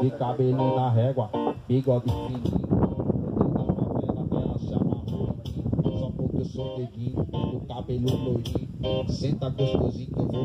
De cabelinho na régua, bigode fininho. Ela chama Só porque eu sou neguinho, o cabelo loirinho. Senta gostosinho que eu vou